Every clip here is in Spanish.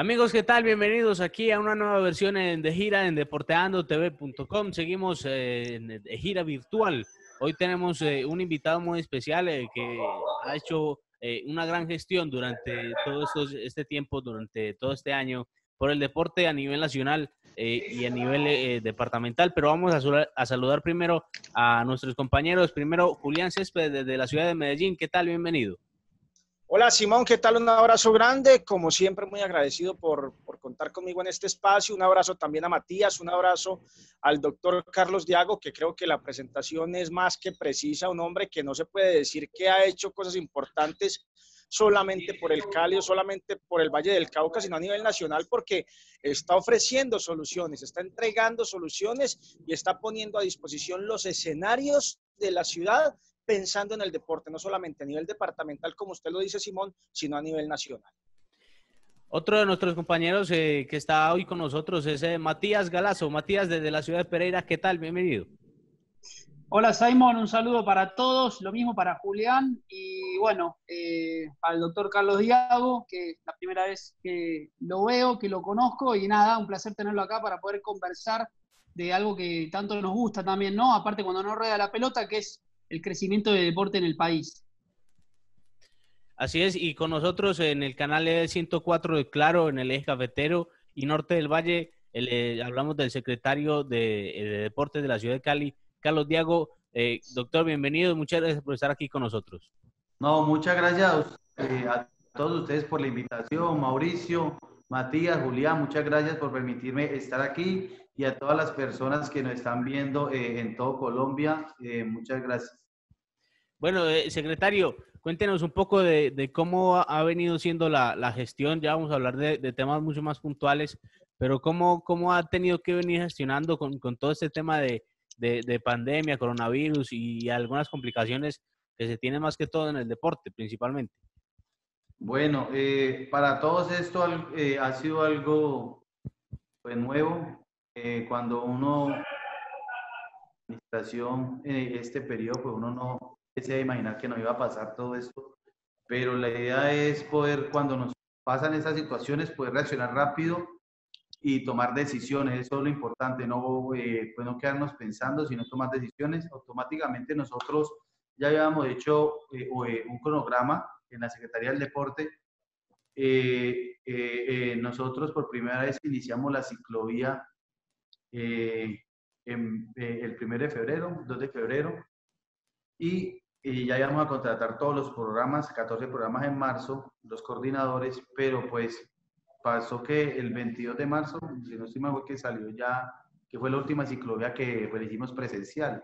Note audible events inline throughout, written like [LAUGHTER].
Amigos, ¿qué tal? Bienvenidos aquí a una nueva versión de gira en deporteandotv.com. Seguimos eh, en gira virtual. Hoy tenemos eh, un invitado muy especial eh, que ha hecho una gran gestión durante todo este tiempo, durante todo este año, por el deporte a nivel nacional y a nivel departamental. Pero vamos a, a, saludar primero a nuestros compañeros. Primero, Julián Césped desde la ciudad de Medellín. ¿Qué tal? Bienvenido. Hola Simón, ¿qué tal? Un abrazo grande, como siempre muy agradecido por, contar conmigo en este espacio. Un abrazo también a Matías, un abrazo al doctor Carlos Diago, que creo que la presentación es más que precisa, un hombre que no se puede decir que ha hecho cosas importantes solamente por el Cali o solamente por el Valle del Cauca, sino a nivel nacional porque está ofreciendo soluciones, está entregando soluciones y está poniendo a disposición los escenarios de la ciudad pensando en el deporte, no solamente a nivel departamental, como usted lo dice, Simón, sino a nivel nacional. Otro de nuestros compañeros eh, que está hoy con nosotros es eh, Matías Galazo. Matías, desde la ciudad de Pereira, ¿qué tal? Bienvenido. Hola Simón, un saludo para todos, lo mismo para Julián y bueno, eh, al doctor Carlos Diago, que es la primera vez que lo veo, que lo conozco y nada, un placer tenerlo acá para poder conversar de algo que tanto nos gusta también, ¿no? Aparte cuando no rueda la pelota, que es el crecimiento del deporte en el país. Así es, y con nosotros en el canal 104 de Claro, en el eje cafetero y norte del Valle, eh, hablamos del secretario de, eh, de, Deportes de la ciudad de Cali, Carlos Diago. Eh, doctor, bienvenido, muchas gracias por estar aquí con nosotros. No, muchas gracias a todos ustedes por la invitación, Mauricio, Matías, Julián, muchas gracias por permitirme estar aquí y a todas las personas que nos están viendo eh, en todo Colombia. Eh, muchas gracias. Bueno, eh, secretario, cuéntenos un poco de, cómo ha venido siendo la, gestión. Ya vamos a hablar de, temas mucho más puntuales, pero cómo, cómo ha tenido que venir gestionando con, todo este tema de, pandemia, coronavirus y algunas complicaciones que se tienen más que todo en el deporte principalmente. Bueno, para todos esto ha sido algo pues, nuevo. Eh, cuando uno, administración, eh, este periodo, pues uno no se imaginar que no iba a pasar todo esto, pero la idea es poder, cuando nos pasan esas situaciones, poder reaccionar rápido y tomar decisiones, eso es lo importante, no, eh, pues no quedarnos pensando, sino tomar decisiones. Automáticamente nosotros ya habíamos hecho eh, un cronograma en la Secretaría del Deporte. nosotros por primera vez iniciamos la ciclovía eh, en, eh, el 1 de febrero, 2 de febrero, y, ya íbamos a contratar todos los programas, 14 programas en marzo, los coordinadores, pero pues pasó que el 22 de marzo, si no estoy mal, que salió ya, que fue la última ciclovía que pues, hicimos presencial.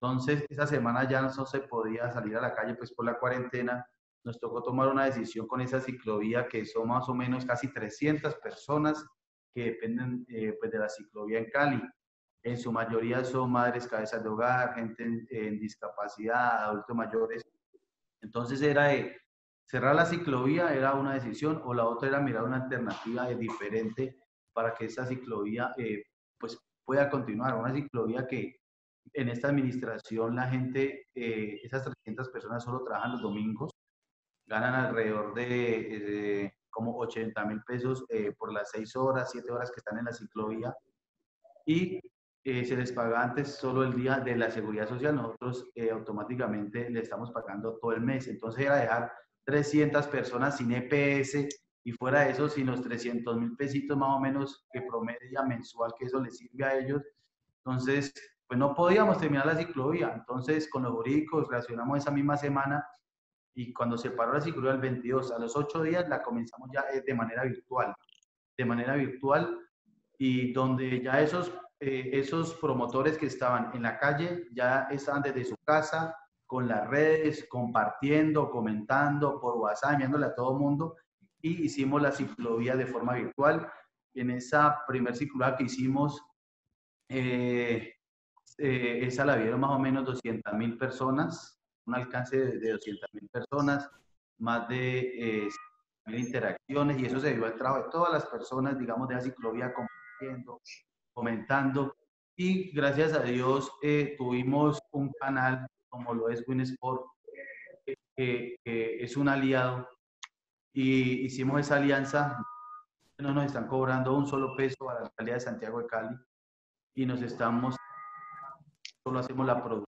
Entonces, esa semana ya no se podía salir a la calle, pues por la cuarentena, nos tocó tomar una decisión con esa ciclovía, que son más o menos casi 300 personas que dependen eh, pues de la ciclovía en Cali. En su mayoría son madres cabezas de hogar, gente en, discapacidad, adultos mayores. Entonces era de cerrar la ciclovía, era una decisión, o la otra era mirar una alternativa diferente para que esa ciclovía eh, pues pueda continuar. Una ciclovía que en esta administración la gente, eh, esas 300 personas solo trabajan los domingos, ganan alrededor de como 80 mil pesos eh, por las 6 horas, 7 horas que están en la ciclovía y eh, se les paga antes solo el día de la seguridad social, nosotros eh, automáticamente le estamos pagando todo el mes. Entonces era dejar 300 personas sin EPS y fuera de eso, sin los 300 mil pesitos más o menos que promedia mensual, que eso les sirve a ellos. Entonces, pues no podíamos terminar la ciclovía. Entonces, con los jurídicos reaccionamos esa misma semana y cuando se paró la ciclovía el 22, a los 8 días la comenzamos ya eh, de manera virtual, de manera virtual y donde ya esos, eh, esos promotores que estaban en la calle ya estaban desde su casa con las redes, compartiendo, comentando por WhatsApp, enviándole a todo el mundo y hicimos la ciclovía de forma virtual. En esa primer ciclovía que hicimos, eh, esa la vieron más o menos 200 mil personas, un alcance de, de 200 mil personas, más de eh, interacciones, y eso se dio al trabajo de todas las personas, digamos, de la ciclovía compartiendo, comentando, y gracias a Dios eh, tuvimos un canal como lo es Winsport, que, que es un aliado, y hicimos esa alianza. No nos están cobrando un solo peso a la alcaldía de Santiago de Cali y nos estamos, solo hacemos la producción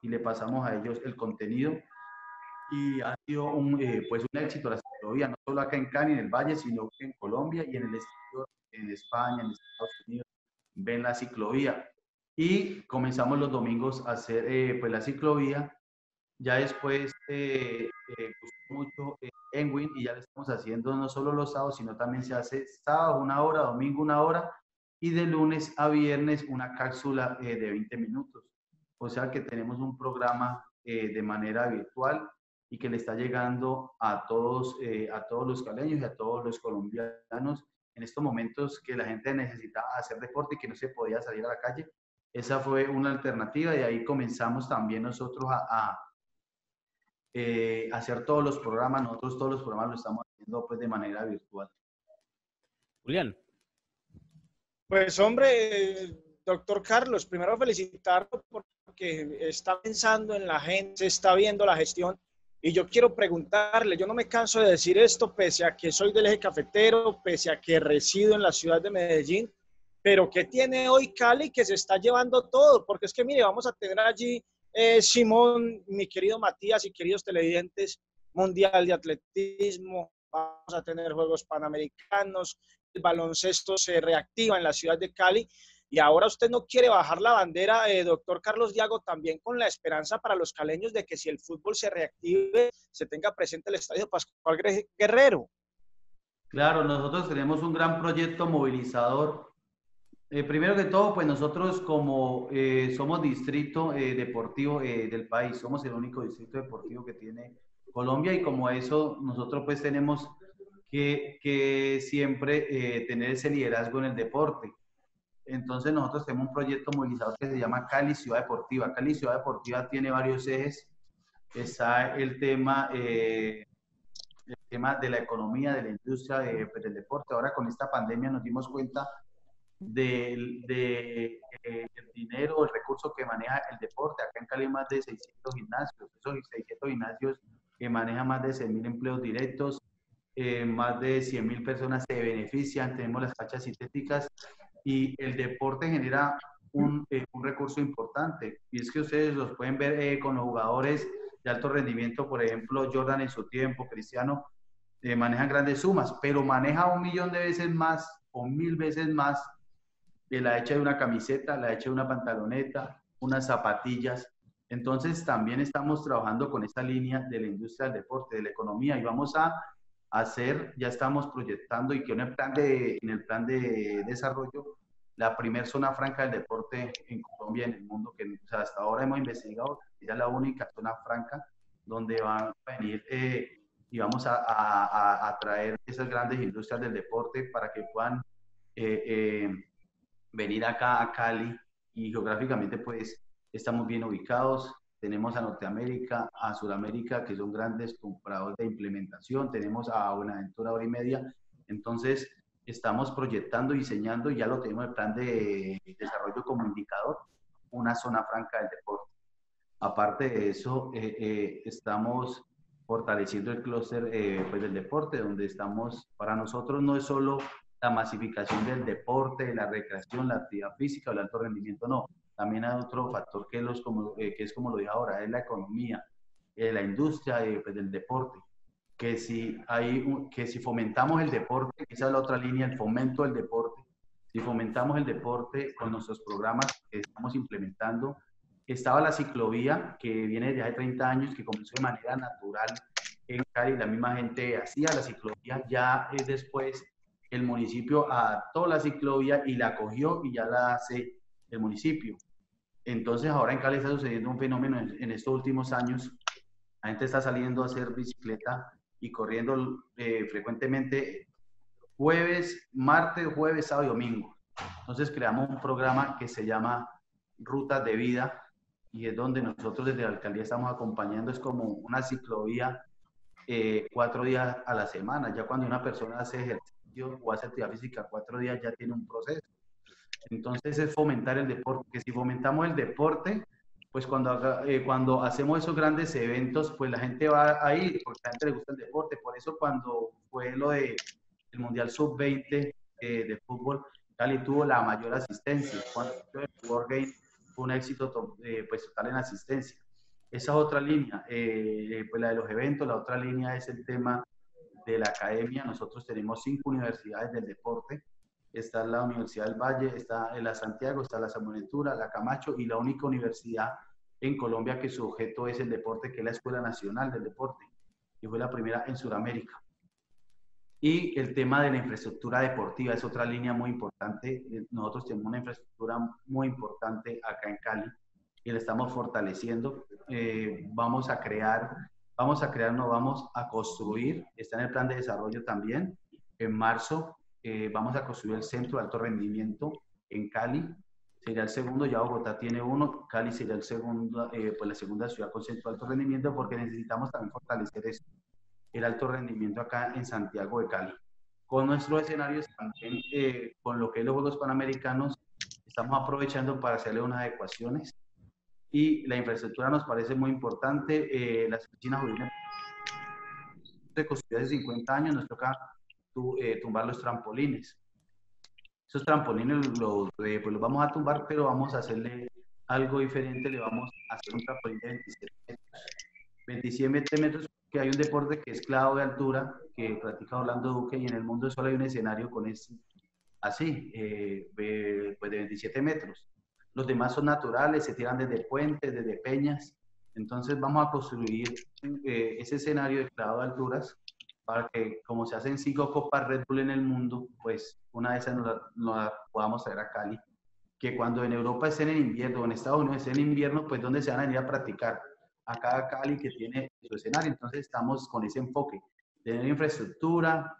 y le pasamos a ellos el contenido y ha sido un, eh, pues un éxito la ciclovía, no solo acá en Cali, en el Valle, sino en Colombia y en el exterior, en España, en Estados Unidos, ven la ciclovía. Y comenzamos los domingos a hacer eh, pues la ciclovía. Ya después eh, eh mucho Enwin y ya lo estamos haciendo no solo los sábados, sino también se hace sábado una hora, domingo una hora y de lunes a viernes una cápsula de 20 minutos. O sea que tenemos un programa de manera virtual y que le está llegando a todos, eh, a todos los caleños y a todos los colombianos en estos momentos que la gente necesitaba hacer deporte y que no se podía salir a la calle. Esa fue una alternativa y ahí comenzamos también nosotros a, eh, hacer todos los programas. Nosotros todos los programas lo estamos haciendo pues de manera virtual. Julián. Pues hombre, doctor Carlos, primero felicitarlo porque está pensando en la gente, está viendo la gestión y yo quiero preguntarle, yo no me canso de decir esto, pese a que soy del eje cafetero, pese a que resido en la ciudad de Medellín, pero ¿qué tiene hoy Cali que se está llevando todo? Porque es que, mire, vamos a tener allí, eh, Simón, mi querido Matías y queridos televidentes, Mundial de Atletismo, vamos a tener Juegos Panamericanos, el baloncesto se reactiva en la ciudad de Cali y ahora usted no quiere bajar la bandera, eh, doctor Carlos Diago, también con la esperanza para los caleños de que si el fútbol se reactive, se tenga presente el Estadio Pascual Guerrero. Claro, nosotros tenemos un gran proyecto movilizador. Eh, primero que todo, pues nosotros como eh, somos distrito deportivo del país, somos el único distrito deportivo que tiene Colombia y como eso nosotros pues tenemos que, que siempre tener ese liderazgo en el deporte. Entonces nosotros tenemos un proyecto movilizador que se llama Cali Ciudad Deportiva. Cali Ciudad Deportiva tiene varios ejes. Está el tema, eh, el tema de la economía, de la industria, pues, del deporte. Ahora con esta pandemia nos dimos cuenta del de, eh, dinero, el recurso que maneja el deporte. Acá en Cali hay más de 600 gimnasios. Esos 600 gimnasios que manejan más de 6.000 empleos directos, eh, más de 100.000 personas se benefician. Tenemos las fachas sintéticas y el deporte genera un, eh, un, recurso importante. Y es que ustedes los pueden ver eh, con los jugadores de alto rendimiento, por ejemplo, Jordan en su tiempo, Cristiano, eh, manejan grandes sumas, pero maneja un millón de veces más o mil veces más de la hecha de una camiseta, la hecha de una pantaloneta, unas zapatillas. Entonces también estamos trabajando con esta línea de la industria del deporte, de la economía, y vamos a hacer, ya estamos proyectando y que en el plan de, en el plan de desarrollo, la primer zona franca del deporte en Colombia, en el mundo, que hasta ahora hemos investigado, es la única zona franca donde van a venir eh, y vamos a, a, a, traer esas grandes industrias del deporte para que puedan eh, eh, venir acá a Cali y geográficamente pues estamos bien ubicados, tenemos a Norteamérica, a Sudamérica, que son grandes compradores de implementación, tenemos a Buenaventura hora y media, entonces estamos proyectando, diseñando, y ya lo tenemos en el plan de desarrollo como indicador, una zona franca del deporte. Aparte de eso, eh, eh, estamos fortaleciendo el clúster eh, pues del deporte, donde estamos, para nosotros no es solo la masificación del deporte, la recreación, la actividad física o el alto rendimiento, no, también hay otro factor que, los, como, eh, que es como lo dije ahora, es la economía, eh, la industria eh, pues, del deporte. Que si, hay que si fomentamos el deporte, esa es la otra línea, el fomento del deporte, si fomentamos el deporte con nuestros programas que estamos implementando, estaba la ciclovía que viene desde hace 30 años, que comenzó de manera natural en Cali, la misma gente hacía la ciclovía, ya después el municipio adaptó la ciclovía y la cogió y ya la hace el municipio. Entonces ahora en Cali está sucediendo un fenómeno en, estos últimos años. La gente está saliendo a hacer bicicleta y corriendo eh, frecuentemente jueves, martes, jueves, sábado y domingo. Entonces creamos un programa que se llama Rutas de Vida y es donde nosotros desde la alcaldía estamos acompañando. Es como una ciclovía eh, cuatro días a la semana. Ya cuando una persona hace ejercicio o hace actividad física cuatro días ya tiene un proceso. Entonces es fomentar el deporte, que si fomentamos el deporte, pues cuando, eh, cuando hacemos esos grandes eventos, pues la gente va a ir, porque a la gente le gusta el deporte. Por eso cuando fue lo de el Mundial Sub-20 eh, de fútbol, Cali tuvo la mayor asistencia. Cuando el World Game fue un éxito eh, pues, total en asistencia. Esa otra línea, eh, pues la de los eventos, la otra línea es el tema de la academia. Nosotros tenemos cinco universidades del deporte. Está la Universidad del Valle, está la Santiago, está la Buenaventura, la Camacho y la única universidad en Colombia que su objeto es el deporte, que es la Escuela Nacional del Deporte, y fue la primera en Sudamérica. Y el tema de la infraestructura deportiva es otra línea muy importante. Nosotros tenemos una infraestructura muy importante acá en Cali y la estamos fortaleciendo. Eh, vamos a crear, vamos a crear, no vamos a construir, está en el plan de desarrollo también. En marzo eh, vamos a construir el centro de alto rendimiento en Cali. Sería el segundo, ya Bogotá tiene uno, Cali sería el segundo, eh, pues la segunda ciudad con centro de alto rendimiento porque necesitamos también fortalecer el alto rendimiento acá en Santiago de Cali. Con nuestros escenarios también, eh, con lo que es los Juegos Panamericanos, estamos aprovechando para hacerle unas adecuaciones y la infraestructura nos parece muy importante. Eh, las oficinas jurídicas de construir hace 50 años nos toca eh, tumbar los trampolines. Esos trampolines los, pues los vamos a tumbar, pero vamos a hacerle algo diferente. Le vamos a hacer un trampolín de 27 metros. 27 metros que hay un deporte que es clavo de altura, que practica Orlando Duque, y en el mundo solo hay un escenario con este, así, eh, pues de 27 metros. Los demás son naturales, se tiran desde puentes, desde peñas. Entonces vamos a construir eh, ese escenario de clavo de alturas para que, como se hacen cinco copas Red Bull en el mundo, pues una de esas nos la, podamos traer a Cali. Que cuando en Europa estén en invierno o en Estados Unidos estén en invierno, pues ¿dónde se van a venir a practicar? a cada Cali que tiene su escenario. Entonces estamos con ese enfoque, tener infraestructura,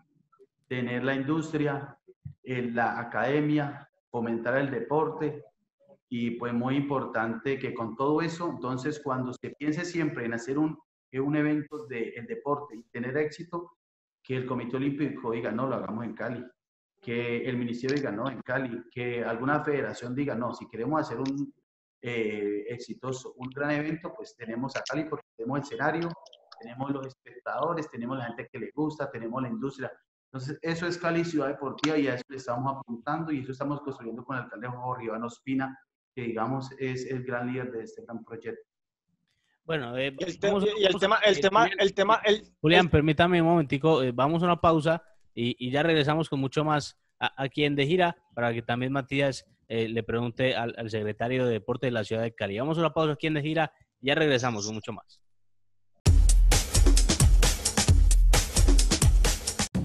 tener la industria, la academia, fomentar el deporte y pues muy importante que con todo eso, entonces cuando se piense siempre en hacer un, un evento del de, deporte y tener éxito, que el Comité Olímpico diga, no, lo hagamos en Cali, que el Ministerio diga, no, en Cali, que alguna federación diga, no, si queremos hacer un, eh, exitoso, un gran evento, pues tenemos a Cali porque tenemos el escenario, tenemos los espectadores, tenemos la gente que le gusta, tenemos la industria. Entonces, eso es Cali Ciudad Deportiva y a eso le estamos apuntando y eso estamos construyendo con el alcalde Jorge Iván Ospina, que digamos es el gran líder de este gran proyecto. Bueno, eh, y, el, tema, el tema, el tema, el, Julián, permítame un momentico, eh, vamos a una pausa y, y, ya regresamos con mucho más aquí en De Gira para que también Matías eh, le pregunté al, al, secretario de Deporte de la ciudad de Cali. Vamos a una pausa aquí en De Gira y ya regresamos con mucho más.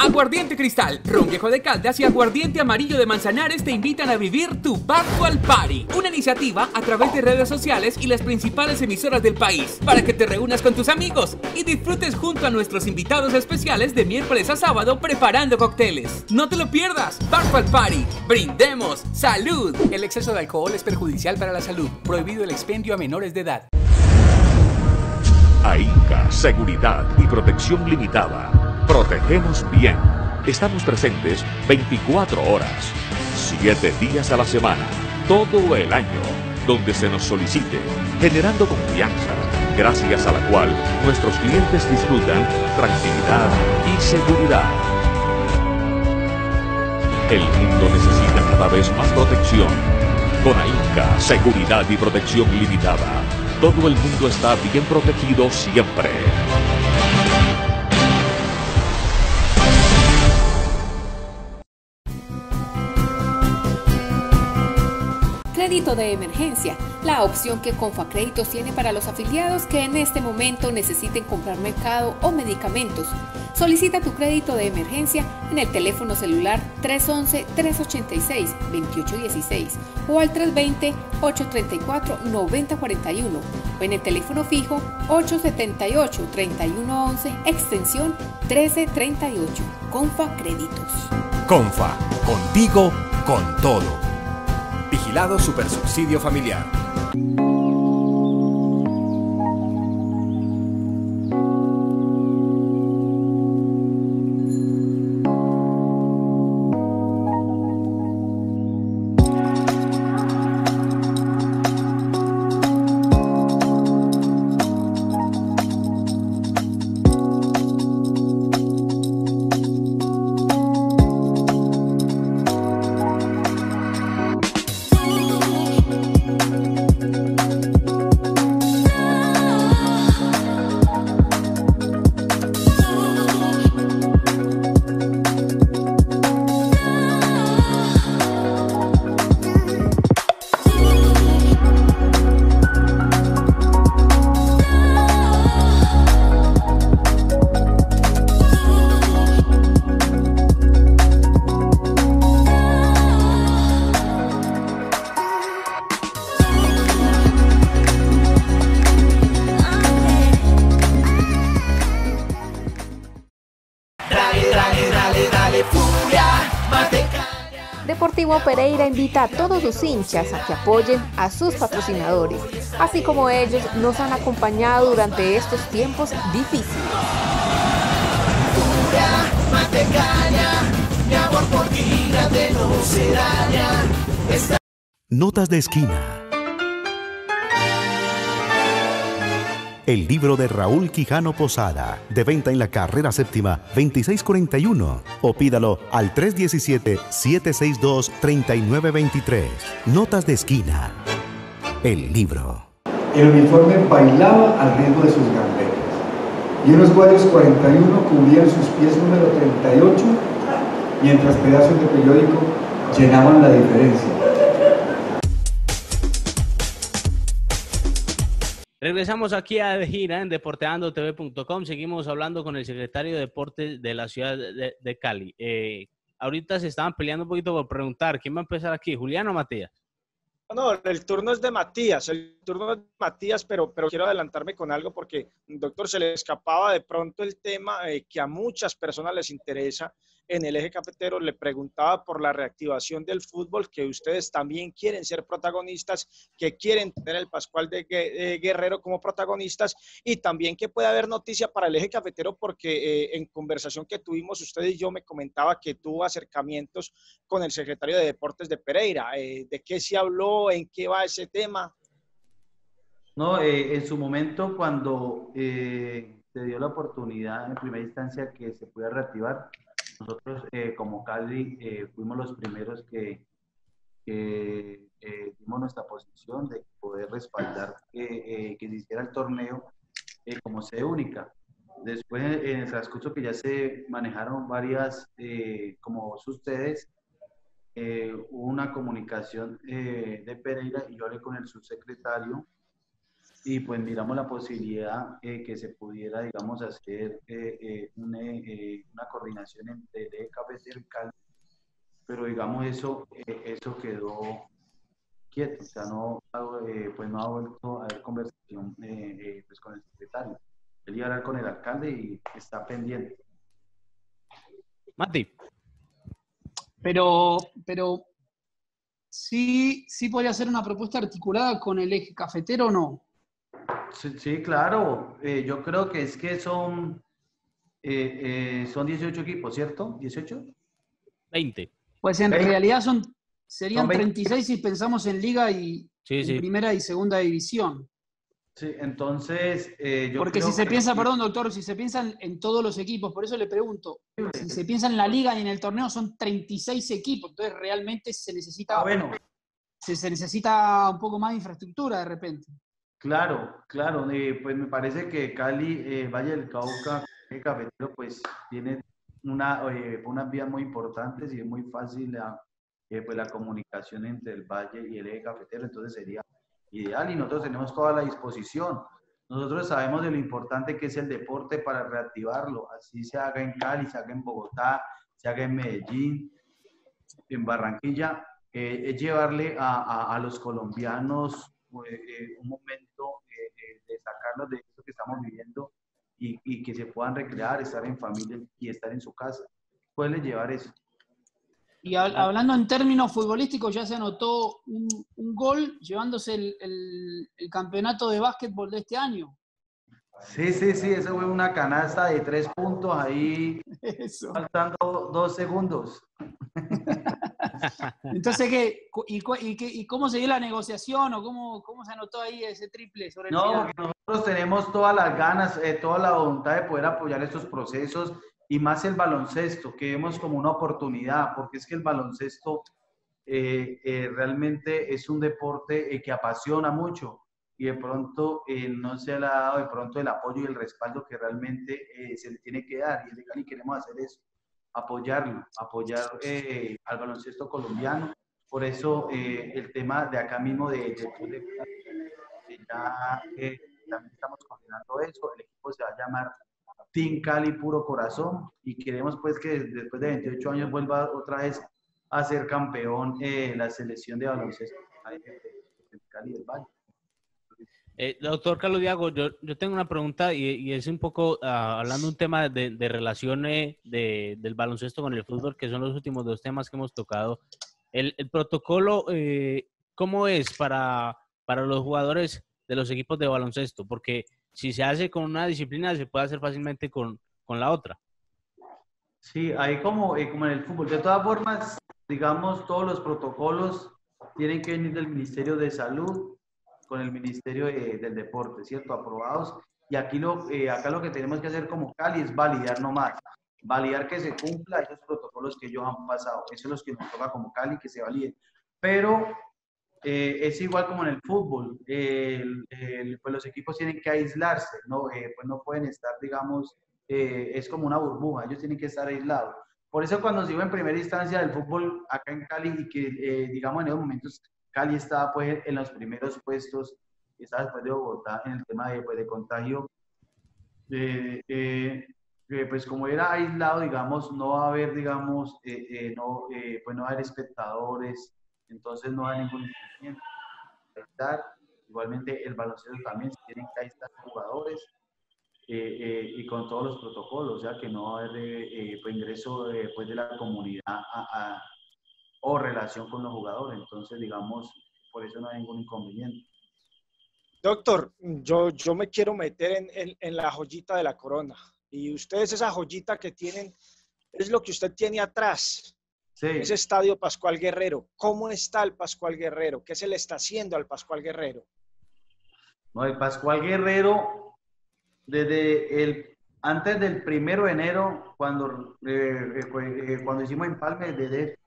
Aguardiente Cristal, Ron Viejo de Caldas y Aguardiente Amarillo de Manzanares te invitan a vivir tu Virtual Party, una iniciativa a través de redes sociales y las principales emisoras del país, para que te reúnas con tus amigos y disfrutes junto a nuestros invitados especiales de miércoles a sábado preparando cócteles. No te lo pierdas, Virtual Party, brindemos, salud. El exceso de alcohol es perjudicial para la salud, prohibido el expendio a menores de edad. AINCA, seguridad y protección limitada Protegemos bien. Estamos presentes 24 horas, 7 días a la semana, todo el año, donde se nos solicite, generando confianza, gracias a la cual nuestros clientes disfrutan tranquilidad y seguridad. El mundo necesita cada vez más protección. Con AINCA, seguridad y protección limitada, todo el mundo está bien protegido siempre. Crédito de emergencia, la opción que Confacréditos tiene para los afiliados que en este momento necesiten comprar mercado o medicamentos. Solicita tu crédito de emergencia en el teléfono celular 311-386-2816 o al 320-834-9041 o en el teléfono fijo 878-3111 extensión 1338. Confa Créditos. Confa, contigo, con todo. Vigilado Supersubsidio Familiar. Deportivo Pereira invita a todos sus hinchas a que apoyen a sus patrocinadores, así como ellos nos han acompañado durante estos tiempos difíciles. Notas de esquina. El libro de Raúl Quijano Posada, de venta en la carrera séptima 2641. O pídalo al 317-762-3923. Notas de esquina. El libro. El uniforme bailaba al ritmo de sus gambetas. Y unos guayos 41 cubrían sus pies número 38, mientras pedazos de periódico llenaban la diferencia. Regresamos aquí a De Gira en deporteandotv.com. Seguimos hablando con el secretario de Deportes de la ciudad de, Cali. Eh, ahorita se estaban peleando un poquito por preguntar, ¿quién va a empezar aquí, Julián o Matías? No, el turno es de Matías, el turno es de Matías, pero, pero quiero adelantarme con algo porque, doctor, se le escapaba de pronto el tema eh, que a muchas personas les interesa en el eje cafetero, le preguntaba por la reactivación del fútbol, que ustedes también quieren ser protagonistas, que quieren tener el Pascual de Guerrero como protagonistas y también que puede haber noticia para el eje cafetero porque eh, en conversación que tuvimos usted y yo me comentaba que tuvo acercamientos con el secretario de Deportes de Pereira. Eh, ¿De qué se habló? ¿En qué va ese tema? No, eh, en su momento cuando se dio la oportunidad en primera instancia que se pudiera reactivar, nosotros eh, como Cali eh, fuimos los primeros que, que eh, dimos nuestra posición de poder respaldar que, que se hiciera el torneo como sede única. Después, en el transcurso que ya se manejaron varias, como ustedes, hubo una comunicación de Pereira y yo hablé con el subsecretario y pues miramos la posibilidad eh, que se pudiera, digamos, hacer eh, eh, una, una, coordinación entre el cafetero y Cali, pero digamos eso, eso quedó quieto, o sea, no, pues no ha vuelto a haber conversación pues con el secretario. Él iba a hablar con el alcalde y está pendiente. Mati. Pero, pero sí, sí podría ser una propuesta articulada con el eje cafetero o no. Sí, claro. Eh, yo creo que es que son, eh, eh, son 18 equipos, ¿cierto? ¿18? 20. Pues en realidad son, serían 36 si pensamos en liga y primera y segunda división. Sí, entonces Porque si se piensa, perdón doctor, si se piensa en, todos los equipos, por eso le pregunto, si se piensa en la liga y en el torneo son 36 equipos, entonces realmente se necesita, ah, bueno. se necesita un poco más de infraestructura de repente. Claro, claro. Eh, pues me parece que Cali, eh, Valle del Cauca, el cafetero, pues tiene una, eh, unas vías muy importantes y es muy fácil la, pues, la comunicación entre el Valle y el eje cafetero. Entonces sería ideal y nosotros tenemos toda la disposición. Nosotros sabemos de lo importante que es el deporte para reactivarlo. Así se haga en Cali, se haga en Bogotá, se haga en Medellín, en Barranquilla. es llevarle a, a los colombianos eh, un momento eh, eh, sacarlos de esto que estamos viviendo y, y, que se puedan recrear, estar en familia y estar en su casa. Pueden llevar eso. Y hablando en términos futbolísticos, ya se anotó un, un gol llevándose el, el, el, campeonato de básquetbol de este año. Sí, sí, sí, eso fue una canasta de tres puntos ahí, [LAUGHS] eso. faltando dos segundos. [LAUGHS] Entonces, ¿qué, y, y, cómo se dio la negociación o cómo, cómo se anotó ahí ese triple sobre el No, nosotros tenemos todas las ganas, eh, toda la voluntad de poder apoyar estos procesos y más el baloncesto, que vemos como una oportunidad, porque es que el baloncesto eh, eh, realmente es un deporte que apasiona mucho y de pronto no se le ha dado de pronto el apoyo y el respaldo que realmente se le tiene que dar y, y queremos hacer eso apoyarlo, apoyar eh, al baloncesto colombiano. Por eso eh, el tema de acá mismo de, de, ya eh, también estamos coordinando eso. El equipo se va a llamar Team Cali Puro Corazón y queremos pues que después de 28 años vuelva otra vez a ser campeón la selección de baloncesto de Cali del Valle. Eh, doctor Carlos Diago, yo, yo, tengo una pregunta y, es un poco ah, hablando de un tema de, relaciones de, del baloncesto con el fútbol, que son los últimos dos temas que hemos tocado. el, protocolo, eh, ¿cómo es para, para los jugadores de los equipos de baloncesto? Porque si se hace con una disciplina, se puede hacer fácilmente con, con la otra. Sí, hay como, eh, como en el fútbol. De todas formas, digamos, todos los protocolos tienen que venir del Ministerio de Salud con el Ministerio del Deporte, ¿cierto? Aprobados. Y aquí lo, eh, acá lo que tenemos que hacer como Cali es validar nomás, validar que se cumpla esos protocolos que ellos han pasado. Eso es lo que nos toca como Cali, que se valide. Pero eh, es igual como en el fútbol, pues los equipos tienen que aislarse, ¿no? Eh, pues no pueden estar, digamos, es como una burbuja, ellos tienen que estar aislados. Por eso cuando iba en primera instancia del fútbol acá en Cali y que, digamos, en esos momentos Cali estaba pues en los primeros puestos, estaba después de Bogotá en el tema de, pues, de contagio. Eh, pues como era aislado, digamos, no va a haber, digamos, eh, eh, no, pues no va a haber espectadores, entonces no hay ningún inconveniente. Igualmente el baloncesto también se tienen que aislar jugadores y con todos los protocolos, ya que no va a haber pues, ingreso pues, de la comunidad a o relación con los jugadores. Entonces, digamos, por eso no hay ningún inconveniente. Doctor, yo, yo me quiero meter en, en, la joyita de la corona. Y ustedes esa joyita que tienen es lo que usted tiene atrás. Sí. Ese estadio Pascual Guerrero. ¿Cómo está el Pascual Guerrero? ¿Qué se le está haciendo al Pascual Guerrero? No, el Pascual Guerrero, desde el antes del primero de enero, cuando, eh, eh, eh, cuando hicimos empalme, desde,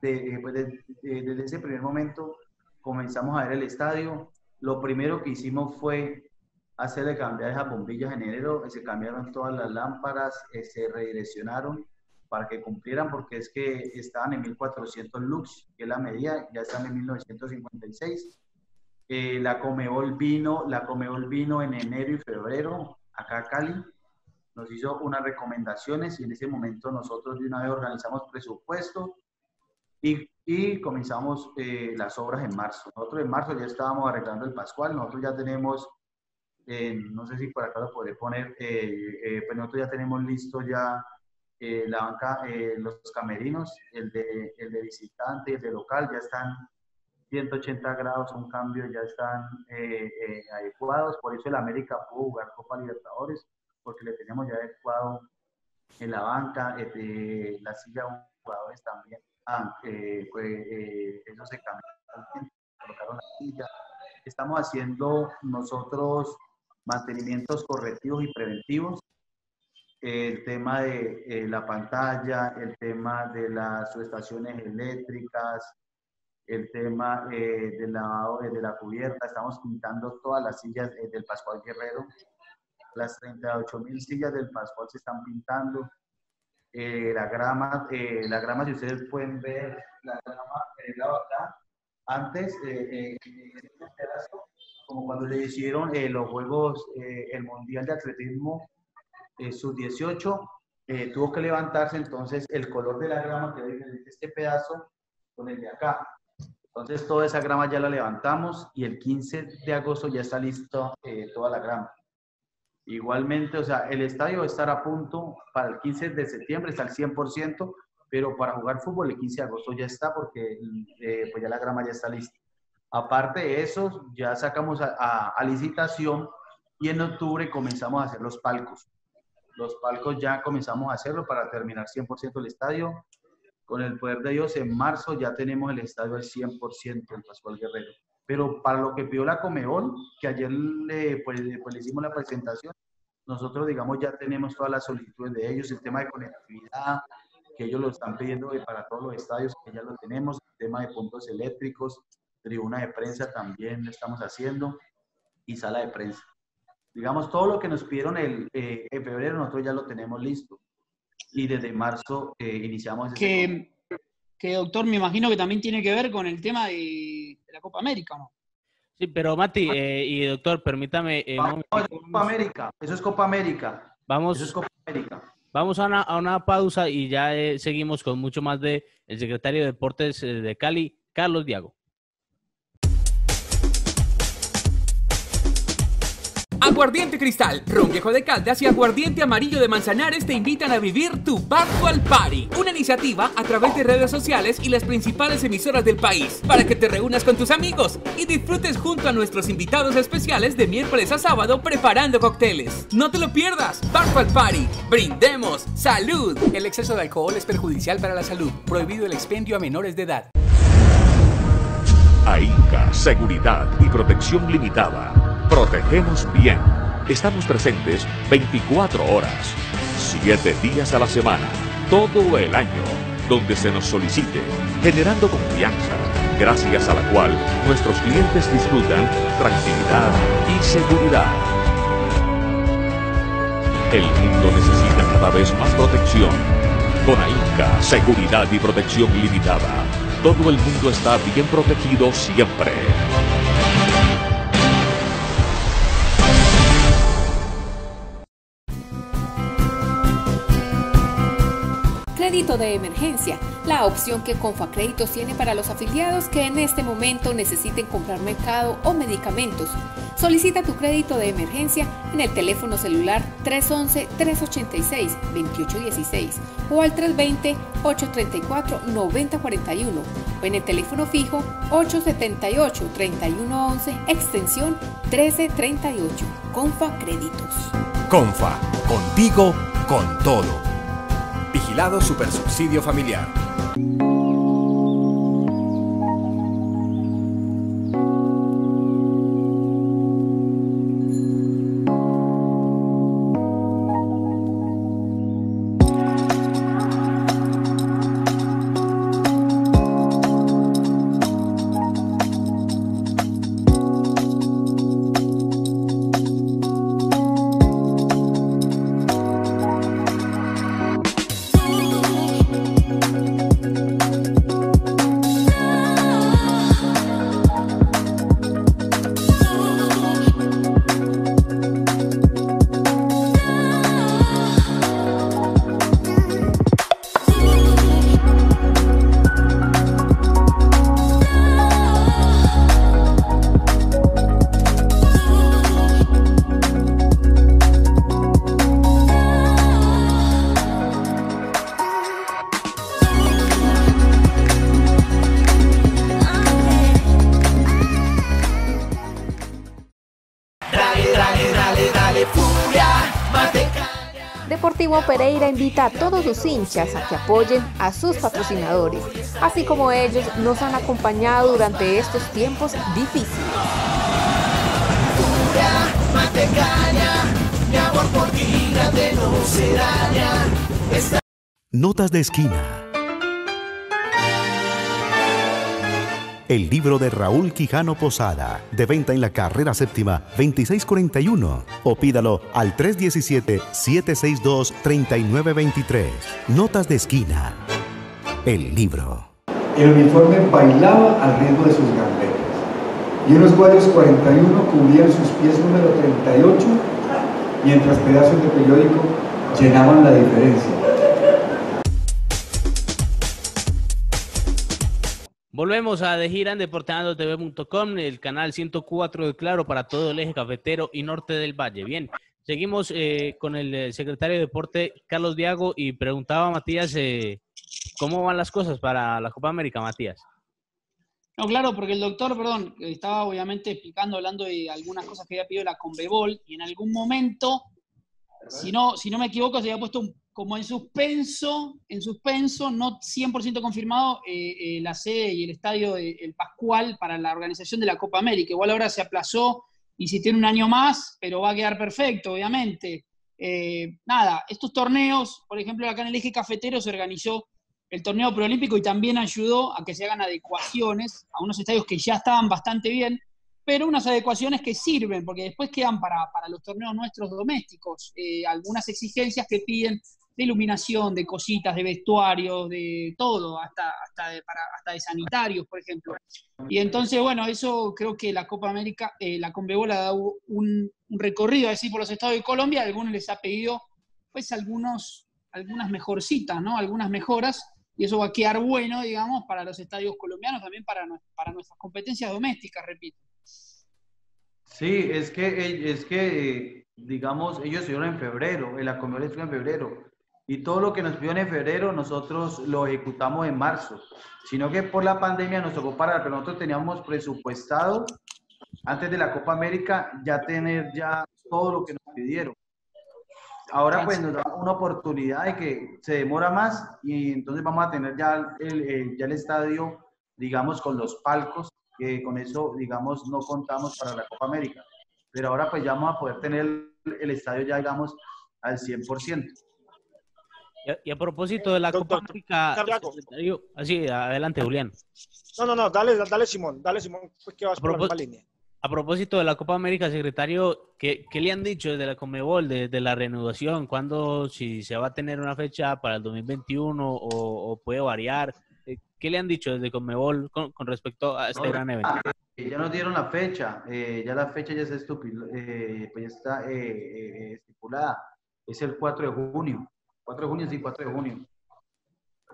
pues, desde ese primer momento comenzamos a ver el estadio. Lo primero que hicimos fue hacerle cambiar esas bombillas en enero, se cambiaron todas las lámparas, se redireccionaron para que cumplieran, porque es que estaban en 1400 lux, que es la medida, ya están en 1956. la Comebol vino, la Comebol vino en enero y febrero acá a Cali nos hizo unas recomendaciones y en ese momento nosotros de una vez organizamos presupuesto y, y comenzamos eh, las obras en marzo. Nosotros en marzo ya estábamos arreglando el Pascual, nosotros ya tenemos, eh, no sé si por acá lo podré poner, eh, pues nosotros ya tenemos listo ya la banca, los camerinos, el de, el de visitante el de local, ya están 180 grados, un cambio, ya están adecuados, por eso el América pudo jugar Copa Libertadores porque le teníamos ya adecuado en la banca, este, la silla de jugadores también. Ah, eh, pues, eh, eso se cambió, colocaron la silla. Estamos haciendo nosotros mantenimientos correctivos y preventivos. El tema de eh, la pantalla, el tema de las subestaciones eléctricas, el tema eh, del lavado de la cubierta. Estamos pintando todas las sillas del Pascual Guerrero las 38 mil sillas del Pascual se están pintando. Eh, la grama, eh, la grama, si ustedes pueden ver, la grama en lado acá, antes, eh, este como cuando le hicieron los Juegos, el Mundial de Atletismo sub-18, tuvo que levantarse, entonces el color de la grama quedó diferente este pedazo con el de acá. Entonces toda esa grama ya la levantamos y el 15 de agosto ya está listo toda la grama. Igualmente, o sea, el estadio va a punto para el 15 de septiembre, está al 100%, pero para jugar fútbol el 15 de agosto ya está porque eh, pues ya la grama ya está lista. Aparte de eso, ya sacamos a, licitación y en octubre comenzamos a hacer los palcos. Los palcos ya comenzamos a hacerlo para terminar 100% el estadio. Con el poder de Dios, en marzo ya tenemos el estadio al 100% en Pascual Guerrero. Pero para lo que pidió la Comebol, que ayer le, pues, pues, le hicimos la presentación, nosotros, digamos, ya tenemos todas las solicitudes de ellos, el tema de conectividad, que ellos lo están pidiendo para todos los estadios, que ya lo tenemos, el tema de puntos eléctricos, tribuna de prensa también lo estamos haciendo, y sala de prensa. Digamos, todo lo que nos pidieron el, eh, en febrero, nosotros ya lo tenemos listo. Y desde marzo eh, iniciamos ese que doctor, me imagino que también tiene que ver con el tema de, la Copa América, ¿no? Sí, pero Mati eh, y doctor, permítame. Eh, vamos, Copa América, eso es Copa América. Vamos, eso es Copa América. Vamos a una, a una pausa y ya eh, seguimos con mucho más de el secretario de Deportes de Cali, Carlos Diago. Aguardiente Cristal, Ron Viejo de Caldas y Aguardiente Amarillo de Manzanares te invitan a vivir tu Virtual Party, una iniciativa a través de redes sociales y las principales emisoras del país, para que te reúnas con tus amigos y disfrutes junto a nuestros invitados especiales de miércoles a sábado preparando cócteles. No te lo pierdas, Virtual Party, brindemos, salud. El exceso de alcohol es perjudicial para la salud, prohibido el expendio a menores de edad. AICA, Seguridad y Protección Limitada. Protegemos bien. Estamos presentes 24 horas, 7 días a la semana, todo el año, donde se nos solicite, generando confianza, gracias a la cual nuestros clientes disfrutan tranquilidad y seguridad. El mundo necesita cada vez más protección. Con AICA, Seguridad y Protección Limitada, todo el mundo está bien protegido siempre. Crédito de emergencia, la opción que Confacréditos tiene para los afiliados que en este momento necesiten comprar mercado o medicamentos. Solicita tu crédito de emergencia en el teléfono celular 311-386-2816 o al 320-834-9041 o en el teléfono fijo 878-3111 extensión 1338. Confa Créditos. Confa, contigo, con todo. Vigilado Supersubsidio Familiar. Invita a todos sus hinchas a que apoyen a sus patrocinadores, así como ellos nos han acompañado durante estos tiempos difíciles. Notas de esquina. El libro de Raúl Quijano Posada, de venta en la carrera séptima 2641 o pídalo al 317-762-3923. Notas de esquina. El libro. El uniforme bailaba al ritmo de sus gambetas y unos guayos 41 cubrían sus pies número 38 mientras pedazos de periódico llenaban la diferencia. Volvemos a De Gira en deporteandotv.com, el canal 104 de Claro para todo el eje cafetero y norte del Valle. Bien, seguimos eh, con el eh, secretario de Deporte, Carlos Diago, y preguntaba a Matías eh, cómo van las cosas para la Copa América, Matías. No, claro, porque el doctor, perdón, estaba obviamente explicando, hablando de algunas cosas que había pedido la Conbebol, y en algún momento, si no, si no me equivoco, se había puesto un como en suspenso, en suspenso, no 100% confirmado, eh, eh, la sede y el estadio de, El Pascual para la organización de la Copa América. Igual ahora se aplazó y si tiene un año más, pero va a quedar perfecto, obviamente. Eh, nada, estos torneos, por ejemplo, acá en el eje cafetero se organizó el torneo preolímpico y también ayudó a que se hagan adecuaciones a unos estadios que ya estaban bastante bien, pero unas adecuaciones que sirven, porque después quedan para, los torneos nuestros domésticos algunas exigencias que piden de iluminación, de cositas, de vestuario, de todo, hasta, hasta, de, para, hasta de sanitarios, por ejemplo. Y entonces, bueno, eso creo que la Copa América, eh, la Conmebol ha dado un, recorrido así por los estados de Colombia, algunos les ha pedido pues algunos, algunas mejorcitas, ¿no? Algunas mejoras, y eso va a quedar bueno, digamos, para los estadios colombianos, también para, para nuestras competencias domésticas, repito. Sí, es que, es que digamos, ellos estuvieron en febrero, el Acomebol estuvo en febrero, y todo lo que nos pidieron en febrero nosotros lo ejecutamos en marzo, sino que por la pandemia nos tocó parar, pero nosotros teníamos presupuestado antes de la Copa América ya tener ya todo lo que nos pidieron. Ahora pues nos da una oportunidad de que se demora más y entonces vamos a tener ya el, ya el estadio, digamos, con los palcos, que con eso, digamos, no contamos para la Copa América. Pero ahora pues ya vamos a poder tener el estadio ya, digamos, al 100%. Y a, propósito de la Copa América, así, adelante, Julián. No, no, no, dale, dale, Simón, dale, Simón, pues que vas por la línea. A propósito de la Copa América, secretario, ¿qué, le han dicho desde la Comebol, de, la reanudación? ¿Cuándo, si se va a tener una fecha para el 2021 o, puede variar? Eh, ¿Qué le han dicho desde Comebol con, respecto a este gran evento? Ya nos dieron la fecha, eh, ya la fecha ya, está, eh, pues ya está estipulada, es el 4 de junio. 4 de junio, sí, 4 de junio.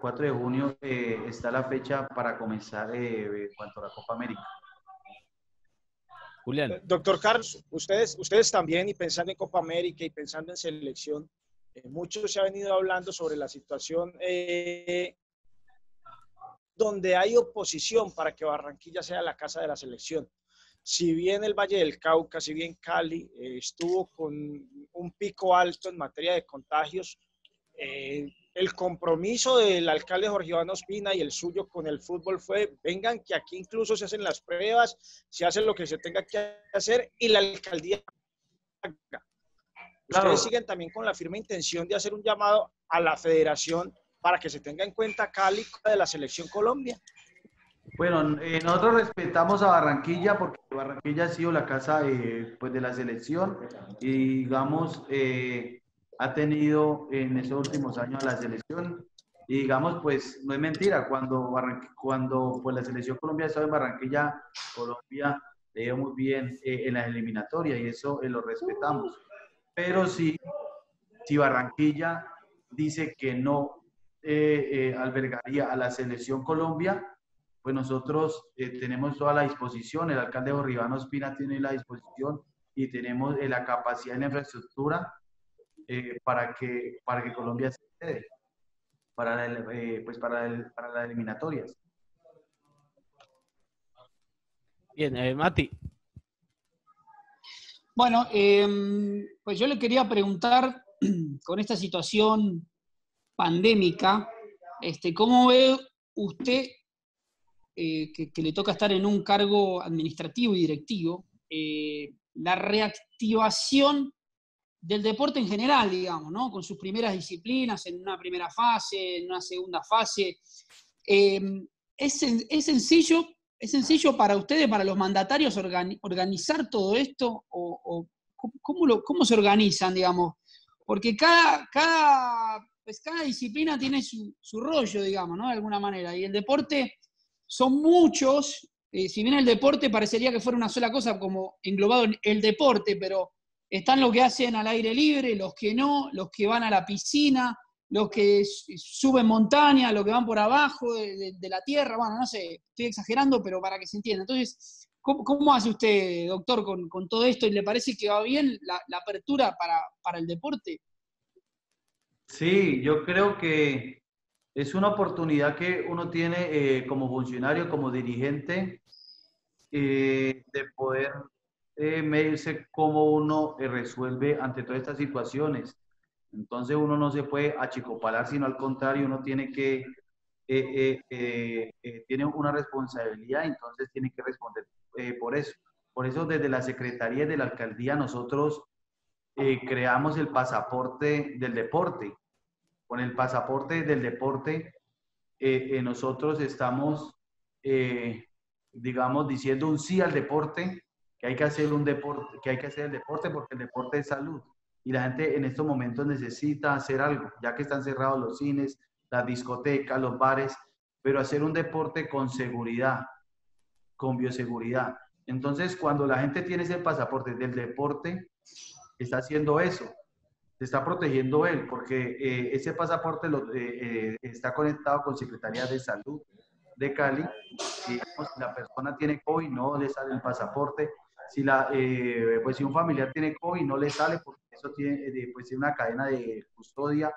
4 de junio está la fecha para comenzar en cuanto a la Copa América. Julián. Eh, doctor Carlos, ustedes, ustedes también, y pensando en Copa América y pensando en selección, eh, mucho se ha venido hablando sobre la situación eh, donde hay oposición para que Barranquilla sea la casa de la selección. Si bien el Valle del Cauca, si bien Cali estuvo con un pico alto en materia de contagios, el compromiso del alcalde Jorge Iván Ospina y el suyo con el fútbol fue, vengan que aquí incluso se hacen las pruebas, se hace lo que se tenga que hacer y la alcaldía Ustedes siguen también con la firme intención de hacer un llamado a la federación para que se tenga en cuenta Cali de la selección Colombia. Bueno, eh, nosotros respetamos a Barranquilla porque Barranquilla ha sido la casa eh, pues de la selección y digamos, eh, ha tenido en estos últimos años a la selección. Y digamos, pues no es mentira, cuando, cuando pues, la selección Colombia estaba en Barranquilla, Colombia le dio muy bien eh, en las eliminatorias y eso eh, lo respetamos. Pero si, si Barranquilla dice que no eh, albergaría a la selección Colombia, pues nosotros tenemos toda la disposición, el alcalde Borribano Espina tiene la disposición y tenemos la capacidad y la infraestructura eh, para, que, para que Colombia se quede para, eh, pues para, el, para las eliminatorias. Bien, eh, Mati. Bueno, em, pues yo le quería preguntar [CLEARS THROAT] con esta situación pandémica, este, ¿cómo ve usted que, que, le toca estar en un cargo administrativo y directivo, la reactivación del deporte en general, digamos, ¿no? Con sus primeras disciplinas en una primera fase, en una segunda fase. Eh, ¿es, ¿es, sencillo, ¿Es sencillo para ustedes, para los mandatarios, organizar todo esto? ¿O, cómo, lo, cómo, se organizan, digamos? Porque cada, cada, pues cada disciplina tiene su, rollo, digamos, ¿no? De alguna manera. Y el deporte son muchos. Eh, si bien el deporte parecería que fuera una sola cosa, como englobado en el deporte, pero están los que hacen al aire libre, los que no, los que van a la piscina, los que suben montaña, los que van por abajo de, la tierra. Bueno, no sé, estoy exagerando, pero para que se entienda. Entonces, ¿cómo, hace usted, doctor, con, todo esto? ¿Y le parece que va bien la, apertura para, el deporte? Sí, yo creo que es una oportunidad que uno tiene eh, como funcionario, como dirigente, eh, de poder eh, medirse cómo uno eh, resuelve ante todas estas situaciones. Entonces uno no se puede achicopalar, sino al contrario, uno tiene que, eh, eh, tiene una responsabilidad, entonces tiene que responder por eso. Por eso desde la Secretaría de la Alcaldía nosotros creamos el pasaporte del deporte. Con el pasaporte del deporte nosotros estamos, digamos, diciendo un sí al deporte que hay que hacer un deporte, que hay que hacer el deporte porque el deporte es salud. Y la gente en estos momentos necesita hacer algo, ya que están cerrados los cines, las discotecas, los bares, pero hacer un deporte con seguridad, con bioseguridad. Entonces, cuando la gente tiene ese pasaporte del deporte, está haciendo eso, se está protegiendo él, porque eh, ese pasaporte eh, eh, está conectado con Secretaría de Salud de Cali. Y la persona tiene COVID, no le sale el pasaporte, Si, la, eh, pues si un familiar tiene COVID no le sale porque eso tiene pues, una cadena de custodia,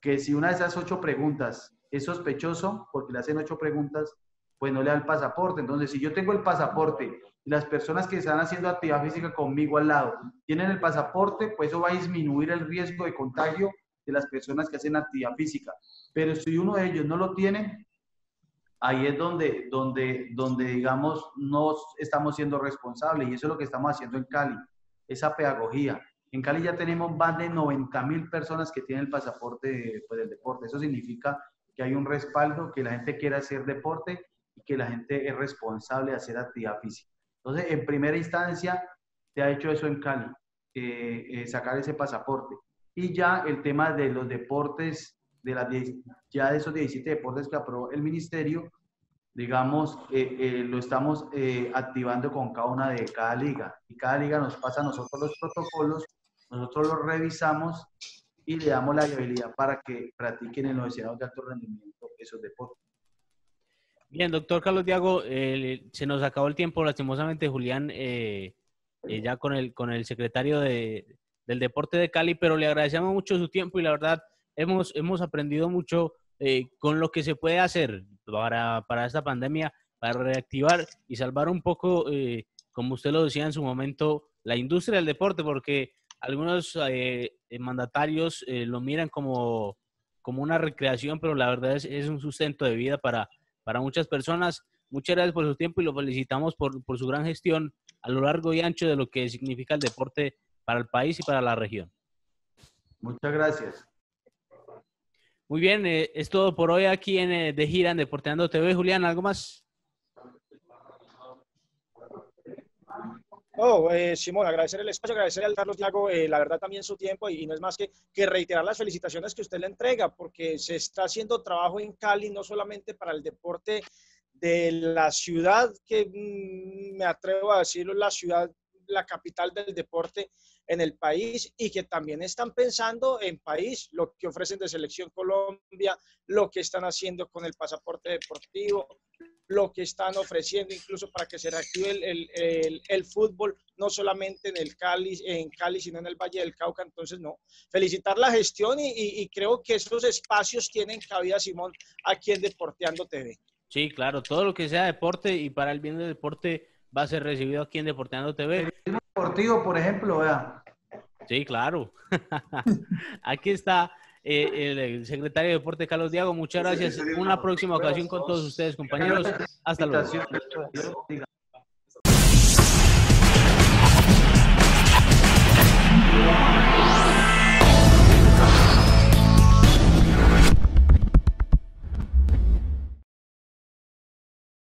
que si una de esas ocho preguntas es sospechoso, porque le hacen ocho preguntas, pues no le da el pasaporte. Entonces, si yo tengo el pasaporte y las personas que están haciendo actividad física conmigo al lado tienen el pasaporte, pues eso va a disminuir el riesgo de contagio de las personas que hacen actividad física. Pero si uno de ellos no lo tiene, ahí es donde, donde, donde digamos, no estamos siendo responsables y eso es lo que estamos haciendo en Cali, esa pedagogía. En Cali ya tenemos más de 90 mil personas que tienen el pasaporte pues, del deporte. Eso significa que hay un respaldo, que la gente quiere hacer deporte y que la gente es responsable de hacer actividad física. Entonces, en primera instancia, se ha hecho eso en Cali, eh, eh, sacar ese pasaporte. Y ya el tema de los deportes de las ya de esos 17 deportes que aprobó el ministerio, digamos, eh, eh, lo estamos eh, activando con cada una de cada liga. Y cada liga nos pasa a nosotros los protocolos, nosotros los revisamos y le damos la viabilidad para que practiquen en los escenarios de alto rendimiento esos deportes. Bien, doctor Carlos Diago, se nos acabó el tiempo, lastimosamente, Julián, ya con el, con el secretario de, del Deporte de Cali, pero le agradecemos mucho su tiempo y la verdad hemos, hemos aprendido mucho eh, con lo que se puede hacer para, para, esta pandemia, para reactivar y salvar un poco, eh, como usted lo decía en su momento, la industria del deporte, porque algunos eh, mandatarios lo miran como, como una recreación, pero la verdad es, es un sustento de vida para, para muchas personas. Muchas gracias por su tiempo y lo felicitamos por, por su gran gestión a lo largo y ancho de lo que significa el deporte para el país y para la región. Muchas gracias. Muy bien, eh, es todo por hoy aquí en eh, De Gira en Deporteando TV. Julián, ¿algo más? Oh, eh, Simón, agradecer el espacio, agradecer al Carlos Diago, la verdad también su tiempo y, no es más que, que, reiterar las felicitaciones que usted le entrega, porque se está haciendo trabajo en Cali, no solamente para el deporte de la ciudad, que mm, me atrevo a decirlo, la ciudad, la capital del deporte, en el país y que también están pensando en país, lo que ofrecen de Selección Colombia, lo que están haciendo con el pasaporte deportivo, lo que están ofreciendo incluso para que se reactive el, el, el, fútbol, no solamente en el Cali, en Cali, sino en el Valle del Cauca. Entonces, no, felicitar la gestión y, y, creo que esos espacios tienen cabida, Simón, aquí en Deporteando TV. Sí, claro, todo lo que sea deporte y para el bien del deporte va a ser recibido aquí en Deporteando TV. El deportivo, por ejemplo, vea. Sí, claro. [LAUGHS] aquí está eh, el secretario de Deporte, Carlos Diago. Muchas gracias. Una próxima ocasión con todos ustedes, compañeros. Hasta luego.